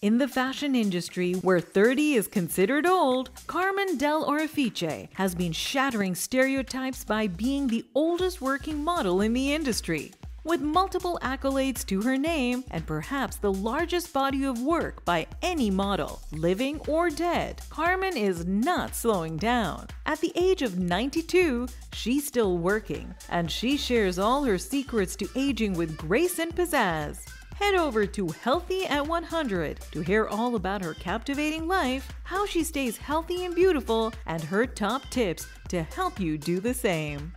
In the fashion industry, where 30 is considered old, Carmen Dell'Orefice has been shattering stereotypes by being the oldest working model in the industry. With multiple accolades to her name and perhaps the largest body of work by any model, living or dead, Carmen is not slowing down. At the age of 92, she's still working, and she shares all her secrets to aging with grace and pizzazz. Head over to Healthy at 100 to hear all about her captivating life, how she stays healthy and beautiful, and her top tips to help you do the same.